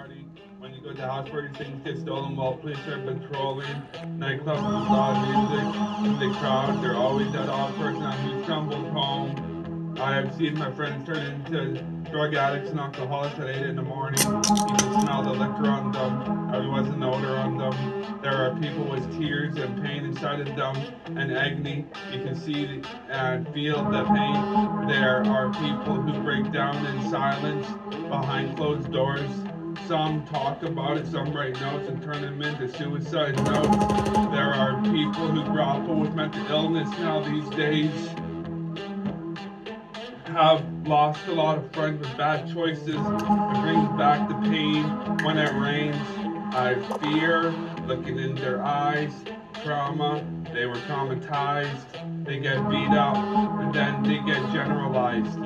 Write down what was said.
party. When you go to house parties, things get stolen while police are patrolling. Nightclubs with loud music in the crowd. They're always that odd person who stumbles home. I have seen my friends turn into drug addicts and alcoholics at 8 in the morning. You can smell the liquor on them. Everyone's an odor on them. There are people with tears and pain inside of them and agony. You can see and feel the pain. There are people who break down in silence behind closed doors. Some talk about it, some write notes and turn them into suicide notes. There are people who grapple with mental illness now these days have lost a lot of friends with bad choices. It brings back the pain when it rains. I fear looking in their eyes, trauma. They were traumatized. They get beat up, and then they get generalized.